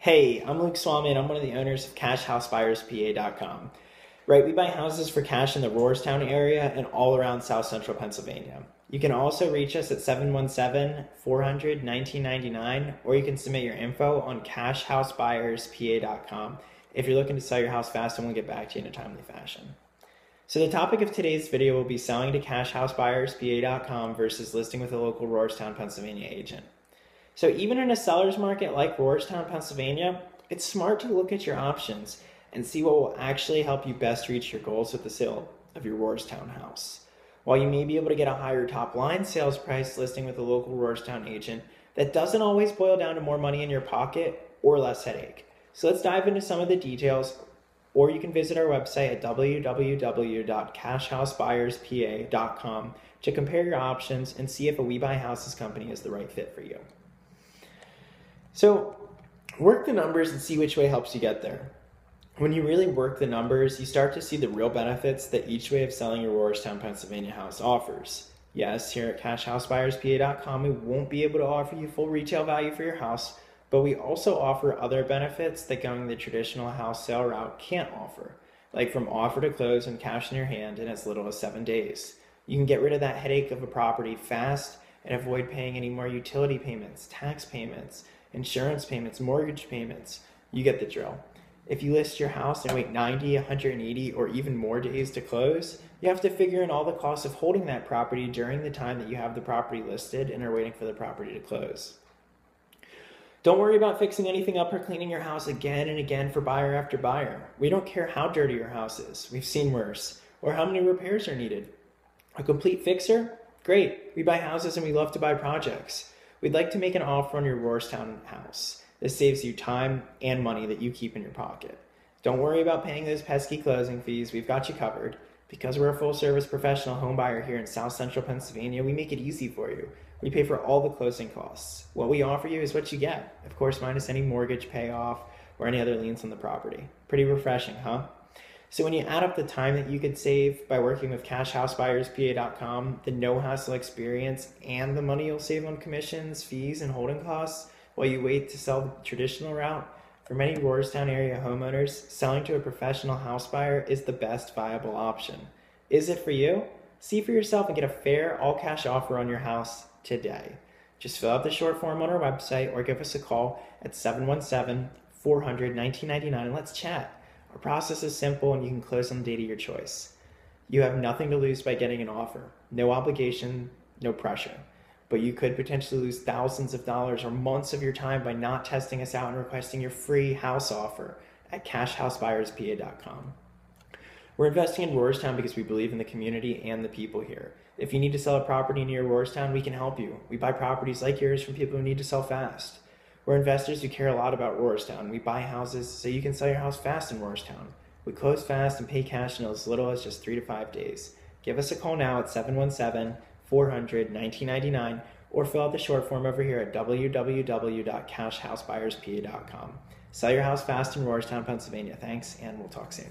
Hey, I'm Luke Swomley, and I'm one of the owners of CashHouseBuyersPA.com. Right, we buy houses for cash in the Rohrerstown area and all around South Central Pennsylvania. You can also reach us at 717 400 1999, or you can submit your info on CashHouseBuyersPA.com if you're looking to sell your house fast and we'll get back to you in a timely fashion. So, the topic of today's video will be selling to CashHouseBuyersPA.com versus listing with a local Rohrerstown, Pennsylvania agent. So even in a seller's market like Rohrerstown, Pennsylvania, it's smart to look at your options and see what will actually help you best reach your goals with the sale of your Rohrerstown house. While you may be able to get a higher top line sales price listing with a local Rohrerstown agent, that doesn't always boil down to more money in your pocket or less headache. So let's dive into some of the details, or you can visit our website at www.cashhousebuyerspa.com to compare your options and see if a We Buy Houses company is the right fit for you. So work the numbers and see which way helps you get there. When you really work the numbers, you start to see the real benefits that each way of selling your Rohrerstown, Pennsylvania house offers. Yes, here at CashHouseBuyersPA.com, we won't be able to offer you full retail value for your house, but we also offer other benefits that going the traditional house sale route can't offer, like from offer to close and cash in your hand in as little as seven days. You can get rid of that headache of a property fast and avoid paying any more utility payments, tax payments, insurance payments, mortgage payments. You get the drill. If you list your house and wait 90, 180, or even more days to close, you have to figure in all the costs of holding that property during the time that you have the property listed and are waiting for the property to close. Don't worry about fixing anything up or cleaning your house again and again for buyer after buyer. We don't care how dirty your house is, we've seen worse, or how many repairs are needed. A complete fixer? Great. We buy houses and we love to buy projects. We'd like to make an offer on your Rohrerstown house. This saves you time and money that you keep in your pocket. Don't worry about paying those pesky closing fees. We've got you covered. Because we're a full service professional home buyer here in South Central Pennsylvania, we make it easy for you. We pay for all the closing costs. What we offer you is what you get, of course, minus any mortgage payoff or any other liens on the property. Pretty refreshing, huh? So when you add up the time that you could save by working with cashhousebuyerspa.com, the no hassle experience, and the money you'll save on commissions, fees, and holding costs while you wait to sell the traditional route, for many Rohrerstown area homeowners, selling to a professional house buyer is the best viable option. Is it for you? See for yourself and get a fair all cash offer on your house today. Just fill out the short form on our website or give us a call at 717 400 1999 and let's chat. Our process is simple and you can close on the date of your choice. You have nothing to lose by getting an offer. No obligation, no pressure. But you could potentially lose thousands of dollars or months of your time by not testing us out and requesting your free house offer at cashhousebuyerspa.com. We're investing in Rohrerstown because we believe in the community and the people here. If you need to sell a property near Rohrerstown, we can help you. We buy properties like yours from people who need to sell fast. We're investors who care a lot about Rohrerstown. We buy houses so you can sell your house fast in Rohrerstown. We close fast and pay cash in as little as just three to five days. Give us a call now at 717 400 1999 or fill out the short form over here at www.cashhousebuyerspa.com. Sell your house fast in Rohrerstown, Pennsylvania. Thanks, and we'll talk soon.